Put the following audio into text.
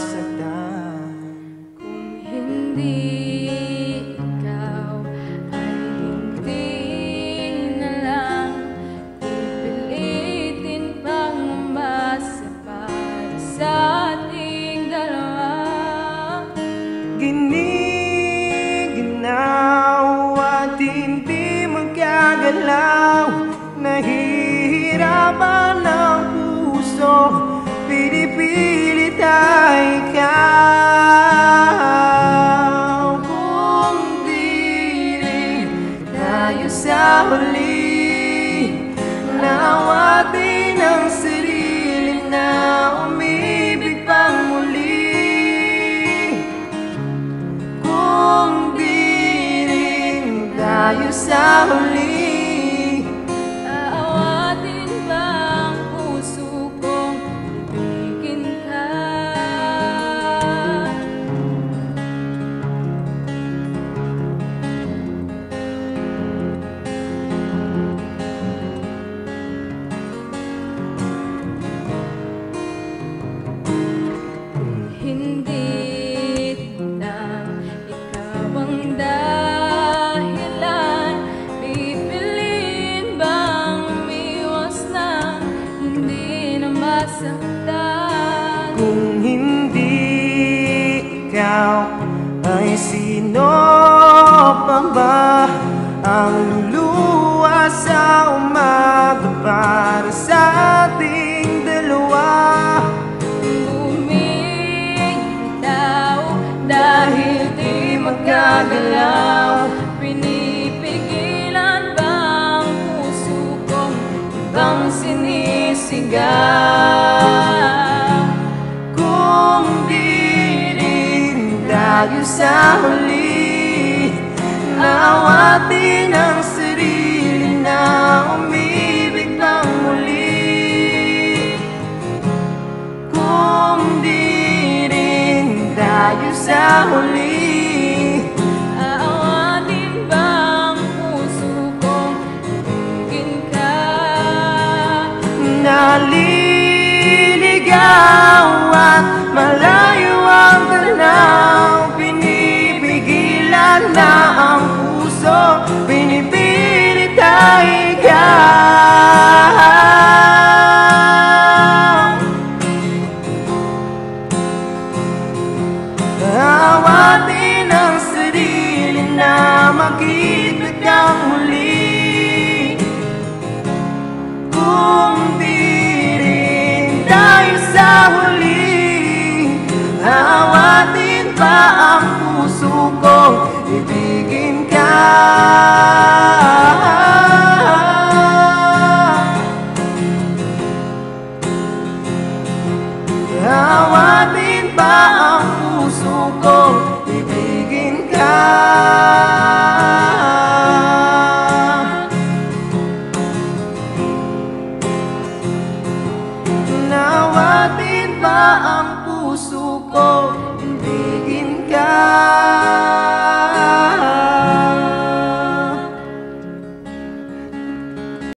nasaktan Kung hindi ikaw ay hindi na lang Pipilitin pang umasa para sa ating dalawa. Giniginaw at hindi magkagalaw. Nahihirapan ang puso Pinipilit sa huli. Nawatin ang sarili na umiyak masaktan Kung hindi ikaw ay sino pa ba Ang luluwa sa umaga para sa ating dalawa? Bumitaw dahil di magagalaw. Pinipigilan ba ang puso kong ibang sinisigaw tayo sa huli Nawatin ang sarili na umibig ng muli. Kung di rin tayo sa huli makita kang muli Kung di rin tayo sa huli Awatin pa Nawatin